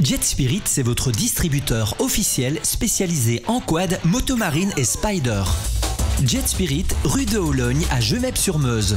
Jet Spirit, c'est votre distributeur officiel spécialisé en quad, motomarine et spider. Jet Spirit, rue de Hologne à Gemep-sur-Meuse.